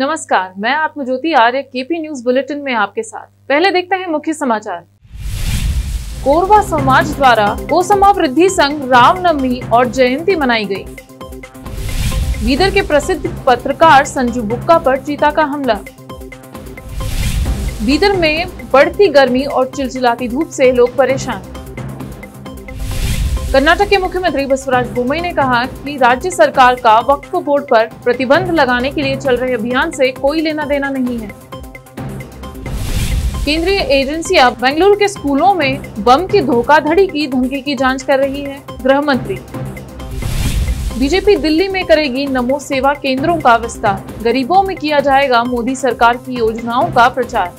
नमस्कार, मैं Atmajyoti Arya, KP news bulletin में आपके साथ। पहले देखते हैं मुख्य समाचार। कोरवा समाज द्वारा कोसमा वृद्धि संघ रामनवमी और जयंती मनाई गई। बीदर के प्रसिद्ध पत्रकार संजू बुक्का पर चीता का हमला। बीदर में बढ़ती गर्मी और चिलचिलाती धूप से लोग परेशान। कर्नाटक के मुख्यमंत्री बसवराज बोमई ने कहा कि राज्य सरकार का वक्फ बोर्ड पर प्रतिबंध लगाने के लिए चल रहे अभियान से कोई लेना देना नहीं है। केंद्रीय एजेंसियाँ बेंगलुरु के स्कूलों में बम की धोखाधड़ी की धमकी की जाँच कर रही है, गृह मंत्री। बीजेपी दिल्ली में करेगी नमो सेवा केंद्रों का विस्तार। गरीबों में किया जाएगा मोदी सरकार की योजनाओं का प्रचार।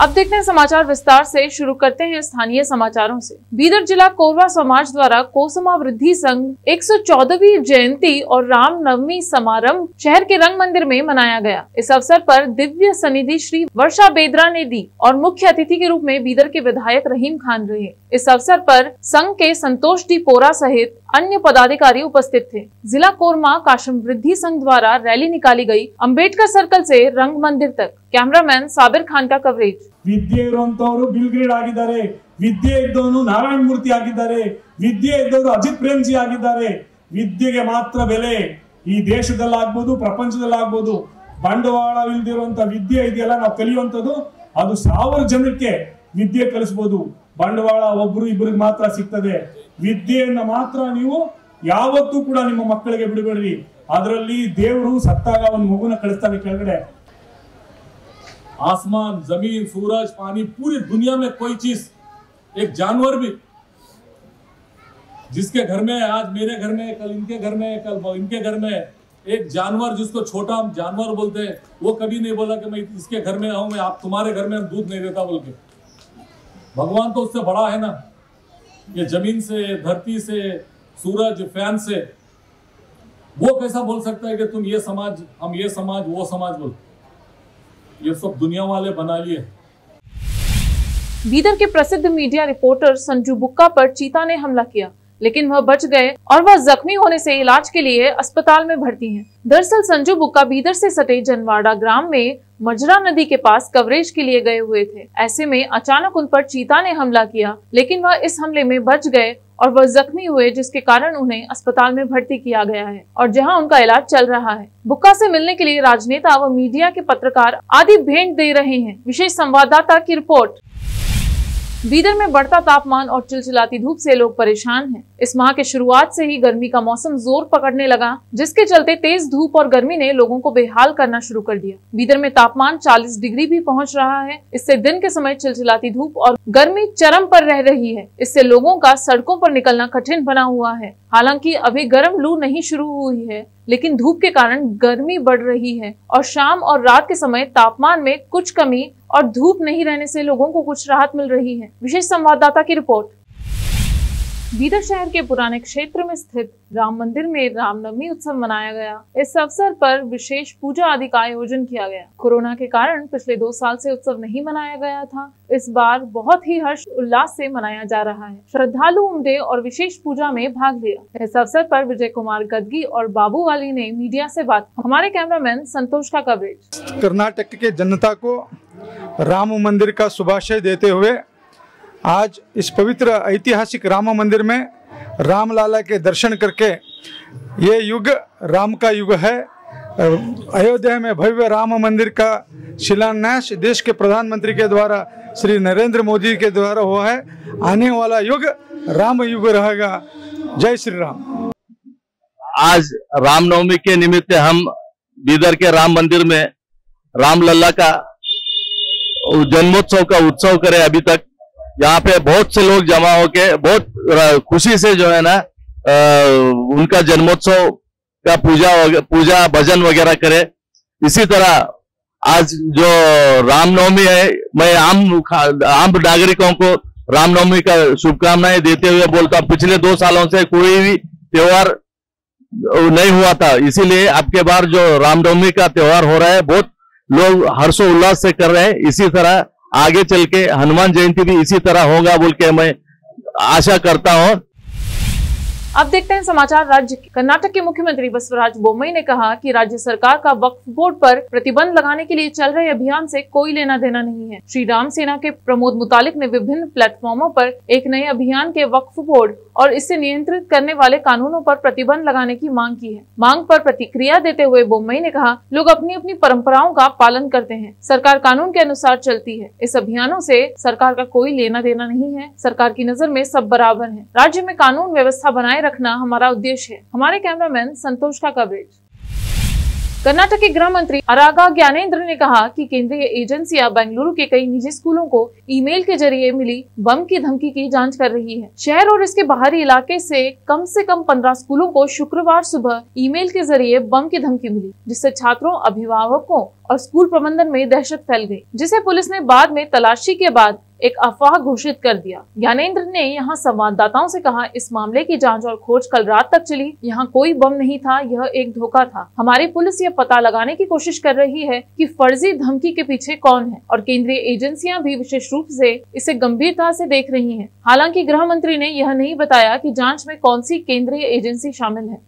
अब देखते हैं समाचार विस्तार से। शुरू करते हैं स्थानीय समाचारों से। बीदर जिला कोरवा समाज द्वारा कोसमा वृद्धि संघ 114वीं जयंती और रामनवमी समारंभ शहर के रंग मंदिर में मनाया गया। इस अवसर पर दिव्य सनिधि श्री वर्षा बेदरा ने दी और मुख्य अतिथि के रूप में बीदर के विधायक रहीम खान रहे। इस अवसर पर संघ के संतोष डी पोरा सहित अन्य पदाधिकारी उपस्थित थे जिला कोरमा काशम वृद्धि संघ द्वारा रैली निकाली गई अंबेडकर सर्कल से रंग मंदिर तक कैमरामैन साबिर खान का कवरेज ವಿದ್ಯೆ ಇರುವಂತವರು ಬಿಲ್ ಗ್ರೇಡ್ ಆಗಿದ್ದಾರೆ ವಿದ್ಯೆ ಇದ್ದವನು ನಾರಾಯಣ ಮೂರ್ತಿ ಆಗಿದ್ದಾರೆ ವಿದ್ಯೆ ಇದ್ದವರು ಅಜಿತ್ ಪ್ರೇಮ್ಜಿ ಆಗಿದ್ದಾರೆ ವಿದ್ಯೆಗೆ ಮಾತ್ರ ಬೆಲೆ ಈ ದೇಶದಲ್ಲಾಗ್ಬೋದು ಪ್ರಪಂಚದಲ್ಲಾಗ್ಬೋದು ಬಂಡವಾಳವಿಲ್ದಿರುವಂತ ವಿದ್ಯೆ ಇದೆಯಲ್ಲ ನಾವು ಕಲಿಯುವಂಥದ್ದು ಅದು ಸಾವಿರ ಜನಕ್ಕೆ ವಿದ್ಯೆ ಕಲಿಸ್ಬೋದು ಬಂಡವಾಳ ಒಬ್ರು ಇಬ್ಬರಿಗೆ ಮಾತ್ರ ಸಿಗ್ತದೆ ವಿದ್ಯೆಯನ್ನ ಮಾತ್ರ ನೀವು ಯಾವತ್ತೂ ಕೂಡ ನಿಮ್ಮ ಮಕ್ಕಳಿಗೆ ಬಿಡಬೇಡ್ರಿ ಅದರಲ್ಲಿ ದೇವರು ಸತ್ತಾಗ ಒಂದು ಮಗುನ ಕಳಿಸ್ತಾನೆ ಕೆಳಗಡೆ आसमान जमीन सूरज पानी पूरी दुनिया में कोई चीज एक जानवर भी जिसके घर में आज मेरे घर में कल इनके घर में कल वो इनके घर में एक जानवर जिसको छोटा हम जानवर बोलते हैं वो कभी नहीं बोला कि मैं इसके घर में आऊं मैं आप तुम्हारे घर में हम दूध नहीं देता बोल के भगवान तो उससे बड़ा है ना ये ज़मीन से, धरती से, सूरज, फ़ैन से, वो कैसा बोल सकता है कि तुम ये समाज, हम ये समाज, वो समाज बोल। ये सब दुनिया वाले बना लिए बीदर के प्रसिद्ध मीडिया रिपोर्टर संजू बुक्का पर चीता ने हमला किया। लेकिन वह बच गए और वह जख्मी होने से इलाज के लिए अस्पताल में भर्ती हैं। दरअसल संजू बुक्का बीदर से सटे जनवाड़ा ग्राम में मजरा नदी के पास कवरेज के लिए गए हुए थे। ऐसे में अचानक उन पर चीता ने हमला किया, लेकिन वह इस हमले में बच गए और वह जख्मी हुए, जिसके कारण उन्हें अस्पताल में भर्ती किया गया है और जहाँ उनका इलाज चल रहा है। बुक्का से मिलने के लिए राजनेता व मीडिया के पत्रकार आदि भेंट दे रहे हैं। विशेष संवाददाता की रिपोर्ट। बीदर में बढ़ता तापमान और चिलचिलाती धूप से लोग परेशान हैं। इस माह के शुरुआत से ही गर्मी का मौसम ज़ोर पकड़ने लगा, जिसके चलते तेज धूप और गर्मी ने लोगों को बेहाल करना शुरू कर दिया। बीदर में तापमान 40 डिग्री भी पहुँच रहा है। इससे दिन के समय चिलचिलाती धूप और गर्मी चरम पर रह रही है। इससे लोगों का सड़कों पर निकलना कठिन बना हुआ है। हालाँकि अभी गर्म लू नहीं शुरू हुई है। लेकिन धूप के कारण गर्मी बढ़ रही है और शाम और रात के समय तापमान में कुछ कमी और धूप नहीं रहने से लोगों को कुछ राहत मिल रही है। विशेष संवाददाता की रिपोर्ट। बीदर शहर के पुराने क्षेत्र में स्थित राम मंदिर में रामनवमी उत्सव मनाया गया। इस अवसर पर विशेष पूजा आदि का आयोजन किया गया। कोरोना के कारण पिछले दो साल से उत्सव नहीं मनाया गया था। इस बार बहुत ही हर्ष उल्लास से मनाया जा रहा है। श्रद्धालु उमदे और विशेष पूजा में भाग लिया। इस अवसर पर विजय कुमार गदगी और बाबू वाली ने मीडिया से बात हमारे कैमरामैन संतोष का कवरेज। कर्नाटक के जनता को राम मंदिर का शुभाशय देते हुए आज इस पवित्र ऐतिहासिक राम मंदिर में राम लाला के दर्शन करके ये युग राम का युग है। अयोध्या में भव्य राम मंदिर का शिलान्यास देश के प्रधानमंत्री के द्वारा, श्री नरेंद्र मोदी के द्वारा हुआ है। आने वाला युग राम युग रहेगा। जय श्री राम। आज रामनवमी के निमित्त हम बीदर के राम मंदिर में राम लल्ला का जन्मोत्सव का उत्सव करे। अभी तक यहाँ पे बहुत से लोग जमा होके बहुत खुशी से जो है ना उनका जन्मोत्सव का पूजा पूजा भजन वगैरह करे। इसी तरह आज जो रामनवमी है, मैं आम आम नागरिकों को रामनवमी का शुभकामनाएँ देते हुए बोलता हूँ। पिछले दो सालों से कोई भी त्योहार नहीं हुआ था। इसीलिए आपके बार जो रामनवमी का त्योहार हो रहा है, बहुत लोग हर्षोल्लास से कर रहे हैं। इसी तरह आगे चल के हनुमान जयंती भी इसी तरह होगा बोल के मैं आशा करता हूँ। अब देखते हैं समाचार। राज्य कर्नाटक के मुख्यमंत्री बसवराज बोमई ने कहा कि राज्य सरकार का वक्फ बोर्ड पर प्रतिबंध लगाने के लिए चल रहे अभियान से कोई लेना देना नहीं है। श्री राम सेना के प्रमोद मुतालिक ने विभिन्न प्लेटफॉर्मों पर एक नए अभियान के वक्फ बोर्ड और इसे नियंत्रित करने वाले कानूनों पर प्रतिबंध लगाने की मांग की है। मांग पर प्रतिक्रिया देते हुए बोम्बई ने कहा, लोग अपनी अपनी परंपराओं का पालन करते हैं। सरकार कानून के अनुसार चलती है। इस अभियानों से सरकार का कोई लेना देना नहीं है। सरकार की नज़र में सब बराबर है। राज्य में कानून व्यवस्था बनाए रखना हमारा उद्देश्य है। हमारे कैमरामैन संतोष का कवरेज। कर्नाटक के गृह मंत्री अरागा ज्ञानेन्द्र ने कहा कि केंद्रीय एजेंसियाँ बेंगलुरु के कई निजी स्कूलों को ईमेल के ज़रिए मिली बम की धमकी की जाँच कर रही है। शहर और इसके बाहरी इलाके से कम से कम पंद्रह स्कूलों को शुक्रवार सुबह ईमेल के ज़रिए बम की धमकी मिली, जिससे छात्रों, अभिभावकों और स्कूल प्रबंधन में दहशत फैल गई, जिसे पुलिस ने बाद में तलाशी के बाद एक अफवाह घोषित कर दिया। ज्ञानेन्द्र ने यहाँ संवाददाताओं से कहा, इस मामले की जाँच और खोज कल रात तक चली। यहाँ कोई बम नहीं था, यह एक धोखा था। हमारी पुलिस यह पता लगाने की कोशिश कर रही है कि फर्जी धमकी के पीछे कौन है और केंद्रीय एजेंसियाँ भी विशेष रूप से इसे गंभीरता से देख रही है। हालाँकि गृह मंत्री ने यह नहीं बताया की जाँच में कौन सी केंद्रीय एजेंसी शामिल है।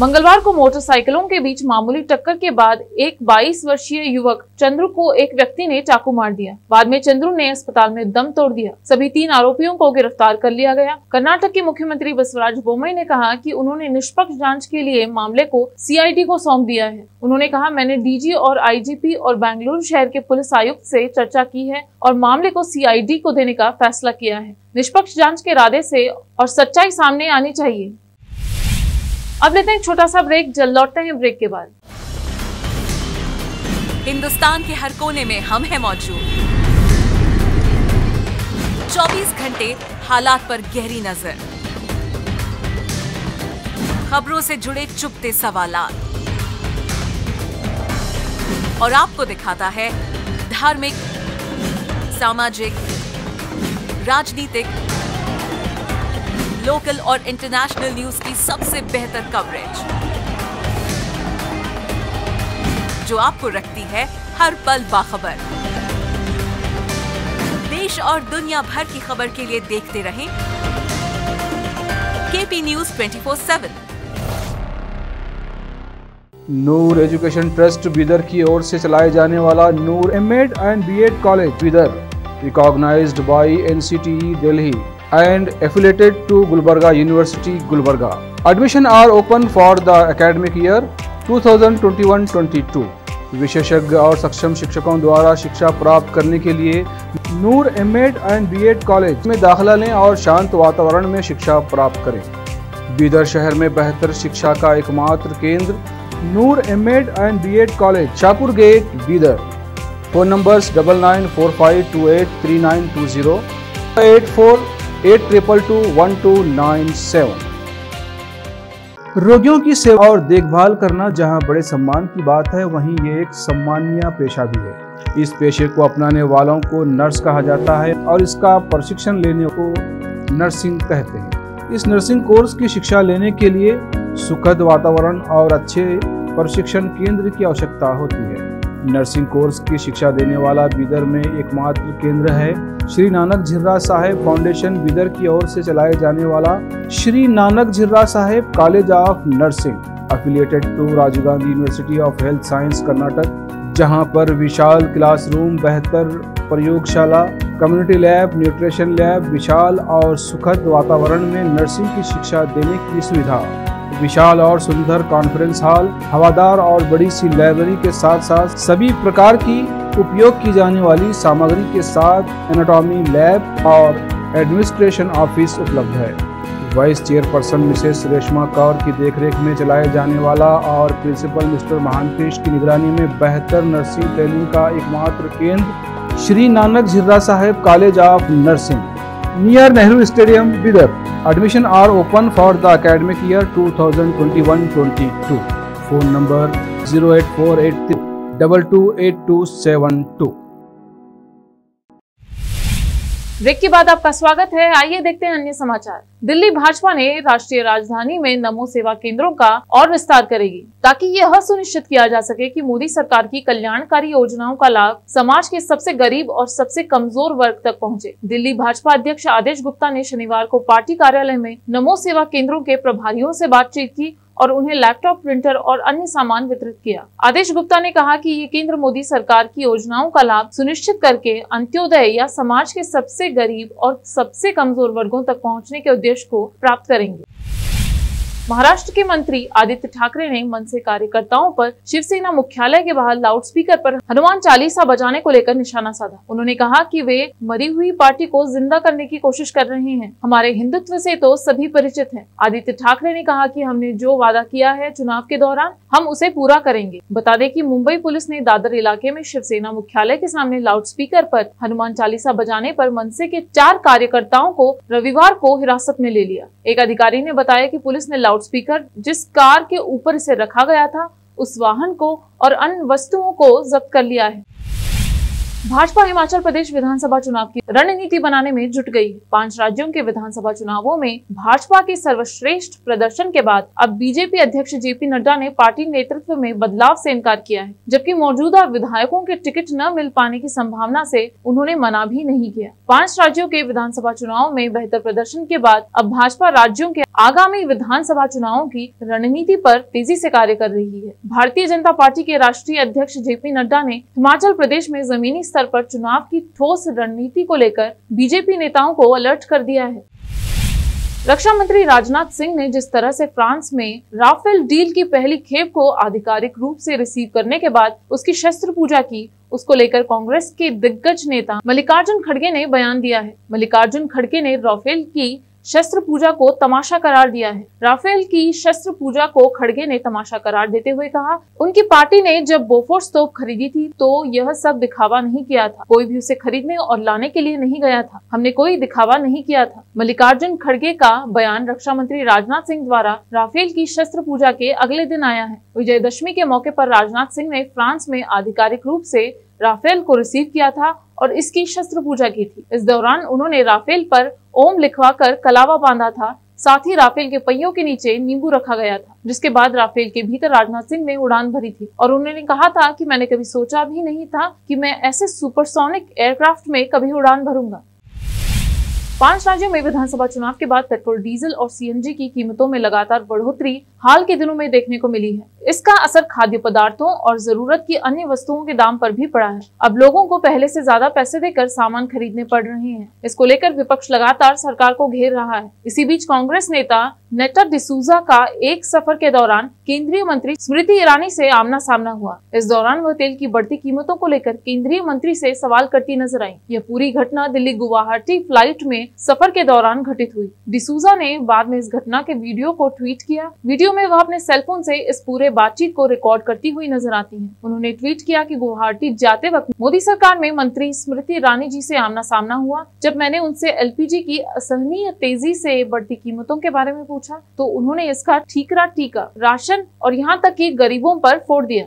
मंगलवार को मोटरसाइकिलों के बीच मामूली टक्कर के बाद एक 22 वर्षीय युवक चंद्रू को एक व्यक्ति ने चाकू मार दिया। बाद में चंद्रू ने अस्पताल में दम तोड़ दिया। सभी तीन आरोपियों को गिरफ़्तार कर लिया गया। कर्नाटक के मुख्यमंत्री बसवराज बोमई ने कहा कि उन्होंने निष्पक्ष जाँच के लिए मामले को सीआईडी को सौंप दिया है। उन्होंने कहा, मैंने डीजी और आईजीपी और बेंगलुरु शहर के पुलिस आयुक्त से चर्चा की है और मामले को सीआईडी को देने का फैसला किया है। निष्पक्ष जाँच के इरादे से और सच्चाई सामने आनी चाहिए। अब लेते हैं छोटा सा ब्रेक जल्द लौटते हैं ब्रेक के बाद। हिंदुस्तान के हर कोने में हम हैं मौजूद। 24 घंटे हालात पर गहरी नज़र। खबरों से जुड़े चुपते सवाल और आपको दिखाता है धार्मिक, सामाजिक, राजनीतिक लोकल और इंटरनेशनल न्यूज़ की सबसे बेहतर कवरेज। जो आपको रखती है हर पल बाखबर। देश और दुनिया भर की खबर के लिए देखते रहें। KP news 24/7 Noor education trust Bidar की ओर से चलाए जाने वाला Noor M Ed and B Ed college Bidar recognized by NCTE Delhi and affiliated to Gulbarga University, Gulbarga. Admission are open for the academic year 2021-22. विशेषज्ञ और सक्षम शिक्षकों द्वारा शिक्षा प्राप्त करने के लिए Noor M Ed and B Ed college में दाखिला लें और शांत वातावरण में शिक्षा प्राप्त करें। बीदर शहर में बेहतर शिक्षा का एकमात्र केंद्र Noor M Ed and B Ed college Shahpur gate Bidar. Phone numbers double nine four five two eight three nine two zero eight four eight triple two one two nine seven. रोगियों की सेवा और देखभाल करना जहाँ बड़े सम्मान की बात है, वहीं ये एक सम्मानीय पेशा भी है। इस पेशे को अपनाने वालों को नर्स कहा जाता है और इसका प्रशिक्षण लेने को नर्सिंग कहते हैं। इस नर्सिंग कोर्स की शिक्षा लेने के लिए सुखद वातावरण और अच्छे प्रशिक्षण केंद्र की आवश्यकता होती है। नर्सिंग कोर्स की शिक्षा देने वाला बिदर में एकमात्र केंद्र है। श्री नानक झिर्रा साहेब फाउंडेशन बिदर की ओर से चलाए जाने वाला Shri Nanak Jhira Sahib college of nursing affiliated to Rajiv Gandhi university of health science Karnataka, जहाँ पर विशाल क्लासरूम, बेहतर प्रयोगशाला कम्युनिटी लैब न्यूट्रिशन लैब विशाल और सुखद वातावरण में नर्सिंग की शिक्षा देने की सुविधा। विशाल और सुंदर कॉन्फ्रेंस हॉल हवादार और बड़ी सी लाइब्रेरी के साथ साथ सभी प्रकार की उपयोग की जाने वाली सामग्री के साथ एनाटॉमी लैब और एडमिनिस्ट्रेशन ऑफ़िस उपलब्ध है। Vice chairperson Mrs Reshma Kaur की देखरेख में चलाए जाने वाला और प्रिंसिपल मिस्टर महानतेश की निगरानी में बेहतर नर्सिंग ट्रेनिंग का एकमात्र केंद्र Shri Nanak Jhira Sahib college of nursing near Nehru stadium Bidar Admission are open for the academic year 2021-22. Phone number 08483 228272. Break के बाद आपका स्वागत है आइए देखते हैं अन्य समाचार दिल्ली भाजपा ने राष्ट्रीय राजधानी में नमो सेवा केंद्रों का और विस्तार करेगी, ताकि यह सुनिश्चित किया जा सके कि मोदी सरकार की कल्याणकारी योजनाओं का लाभ समाज के सबसे गरीब और सबसे कमज़ोर वर्ग तक पहुँचे। दिल्ली भाजपा अध्यक्ष आदेश गुप्ता ने शनिवार को पार्टी कार्यालय में नमो सेवा केंद्रों के प्रभारियों से बातचीत की और उन्हें लैपटॉप प्रिंटर और अन्य सामान वितरित किया। आदेश गुप्ता ने कहा कि ये केंद्र मोदी सरकार की योजनाओं का लाभ सुनिश्चित करके अंत्योदय या समाज के सबसे गरीब और सबसे कमज़ोर वर्गों तक पहुँचने के उद्देश्य को प्राप्त करेंगे। महाराष्ट्र के मंत्री आदित्य ठाकरे ने मन से कार्यकर्ताओं पर शिवसेना मुख्यालय के बाहर लाउडस्पीकर पर हनुमान चालीसा बजाने को लेकर निशाना साधा। उन्होंने कहा कि वे मरी हुई पार्टी को ज़िंदा करने की कोशिश कर रहे हैं। हमारे हिंदुत्व से तो सभी परिचित हैं। आदित्य ठाकरे ने कहा कि हमने जो वादा किया है चुनाव के दौरान, हम उसे पूरा करेंगे। बता दें कि मुंबई पुलिस ने दादर इलाके में शिवसेना मुख्यालय के सामने लाउडस्पीकर पर हनुमान चालीसा बजाने पर मनसे के चार कार्यकर्ताओं को रविवार को हिरासत में ले लिया। एक अधिकारी ने बताया कि पुलिस ने लाउडस्पीकर जिस कार के ऊपर इसे रखा गया था, उस वाहन को और अन्य वस्तुओं को जब्त कर लिया है। भाजपा हिमाचल प्रदेश विधानसभा चुनाव की रणनीति बनाने में जुट गई। है पाँच राज्यों के विधानसभा चुनावों में भाजपा के सर्वश्रेष्ठ प्रदर्शन के बाद अब बीजेपी अध्यक्ष जेपी नड्डा ने पार्टी नेतृत्व में बदलाव से इनकार किया है, जबकि मौजूदा विधायकों के टिकट न मिल पाने की संभावना से उन्होंने मना भी नहीं किया। पाँच राज्यों के विधानसभा चुनाव में बेहतर प्रदर्शन के बाद अब भाजपा राज्यों के आगामी विधानसभा चुनावों की रणनीति पर तेज़ी से कार्य कर रही है। भारतीय जनता पार्टी के राष्ट्रीय अध्यक्ष जेपी नड्डा ने हिमाचल प्रदेश में जमीनी स्तर पर चुनाव की ठोस रणनीति को लेकर बीजेपी नेताओं को अलर्ट कर दिया है। रक्षा मंत्री राजनाथ सिंह ने जिस तरह से फ्रांस में राफेल डील की पहली खेप को आधिकारिक रूप से रिसीव करने के बाद उसकी शस्त्र पूजा की, उसको लेकर कांग्रेस के दिग्गज नेता मल्लिकार्जुन खड़गे ने बयान दिया है। मल्लिकार्जुन खड़गे ने राफेल की शस्त्र पूजा को तमाशा करार दिया है। राफेल की शस्त्र पूजा को खड़गे ने तमाशा करार देते हुए कहा। उनकी पार्टी ने जब बोफोर्स तोप खरीदी थी तो यह सब दिखावा नहीं किया था। कोई भी उसे खरीदने और लाने के लिए नहीं गया था। हमने कोई दिखावा नहीं किया था। मल्लिकार्जुन खड़गे का बयान रक्षा मंत्री राजनाथ सिंह द्वारा राफेल की शस्त्र पूजा के अगले दिन आया है। विजयदशमी के मौके आरोप राजनाथ सिंह ने फ्रांस में आधिकारिक रूप ऐसी राफेल को रिसीव किया था और इसकी शस्त्र पूजा की थी। इस दौरान उन्होंने राफेल पर ओम लिखवा कर कलावा बांधा था। साथ ही राफेल के पहियों के नीचे नींबू रखा गया था, जिसके बाद राफेल के भीतर राजनाथ सिंह ने उड़ान भरी थी। और उन्होंने कहा था कि मैंने कभी सोचा भी नहीं था कि मैं ऐसे सुपरसोनिक एयरक्राफ्ट में कभी उड़ान भरूँगा। पाँच राज्यों में विधानसभा चुनाव के बाद पेट्रोल, डीजल और सीएनजी की कीमतों में लगातार बढ़ोतरी हाल के दिनों में देखने को मिली है। इसका असर खाद्य पदार्थों और ज़रूरत की अन्य वस्तुओं के दाम पर भी पड़ा है। अब लोगों को पहले से ज़्यादा पैसे देकर सामान खरीदने पड़ रहे हैं। इसको लेकर विपक्ष लगातार सरकार को घेर रहा है। इसी बीच कांग्रेस नेता नेटा डिसूजा का एक सफ़र के दौरान केंद्रीय मंत्री स्मृति ईरानी से आमना सामना हुआ। इस दौरान वह तेल की बढ़ती कीमतों को लेकर केंद्रीय मंत्री से सवाल करती नज़र आई। यह पूरी घटना दिल्ली गुवाहाटी फ़्लाइट में सफ़र के दौरान घटित हुई। डिसूजा ने बाद में इस घटना के वीडियो को ट्वीट किया। वीडियो में वह अपने सेलफोन से इस पूरे बातचीत को रिकॉर्ड करती हुई नज़र आती है। उन्होंने ट्वीट किया कि गुवाहाटी जाते वक्त मोदी सरकार में मंत्री स्मृति ईरानी जी से आमना सामना हुआ। जब मैंने उनसे एलपीजी की असहनीय तेज़ी से बढ़ती कीमतों के बारे में पूछा तो उन्होंने इसका ठीकरा टीका राशन और यहाँ तक की गरीबों पर फोड़ दिया।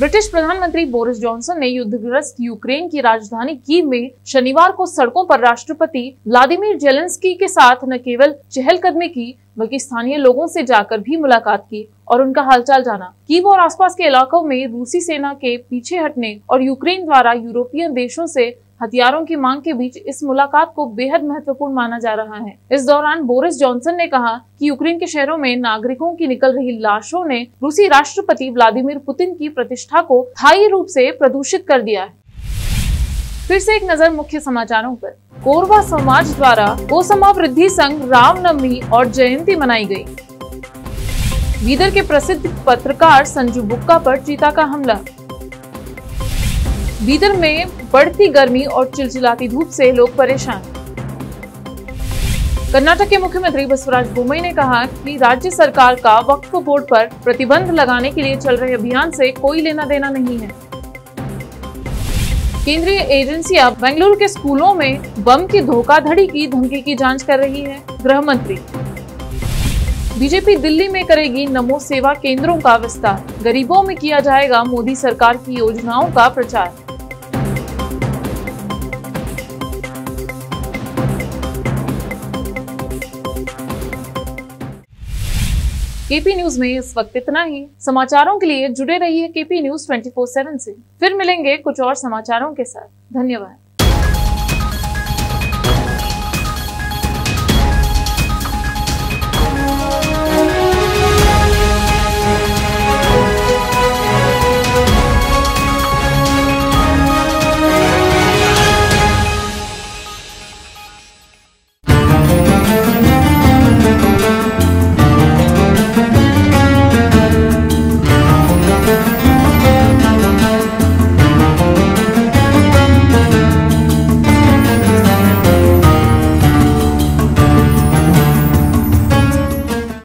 ब्रिटिश प्रधानमंत्री बोरिस जॉनसन ने युद्धग्रस्त यूक्रेन की राजधानी कीव में शनिवार को सड़कों पर राष्ट्रपति व्लादिमीर जेलेंस्की के साथ न केवल चहलकदमी की, बल्कि स्थानीय लोगों से जाकर भी मुलाकात की और उनका हालचाल जाना। कीव और आसपास के इलाकों में रूसी सेना के पीछे हटने और यूक्रेन द्वारा यूरोपियन देशों से हथियारों की मांग के बीच इस मुलाकात को बेहद महत्वपूर्ण माना जा रहा है। इस दौरान बोरिस जॉनसन ने कहा कि यूक्रेन के शहरों में नागरिकों की निकल रही लाशों ने रूसी राष्ट्रपति व्लादिमीर पुतिन की प्रतिष्ठा को स्थायी रूप से प्रदूषित कर दिया है। फिर से एक नज़र मुख्य समाचारों पर। कोरबा समाज द्वारा कोसमा वृद्धि संघ रामनवमी और जयंती मनाई गई। बीदर के प्रसिद्ध पत्रकार संजू बुक्का पर चीता का हमला। बीदर में बढ़ती गर्मी और चिलचिलाती धूप से लोग परेशान। कर्नाटक के मुख्यमंत्री बसवराज बोमई ने कहा कि राज्य सरकार का वक्फ बोर्ड पर प्रतिबंध लगाने के लिए चल रहे अभियान से कोई लेना देना नहीं है। केंद्रीय एजेंसियाँ बेंगलुरु के स्कूलों में बम की धोखाधड़ी की धमकी की जाँच कर रही है गृह मंत्री बीजेपी दिल्ली में करेगी नमो सेवा केंद्रों का विस्तार। गरीबों में किया जाएगा मोदी सरकार की योजनाओं का प्रचार। केपी न्यूज़ में इस वक्त इतना ही। समाचारों के लिए जुड़े रहिए केपी न्यूज़ 24/7 से। फिर मिलेंगे कुछ और समाचारों के साथ। धन्यवाद।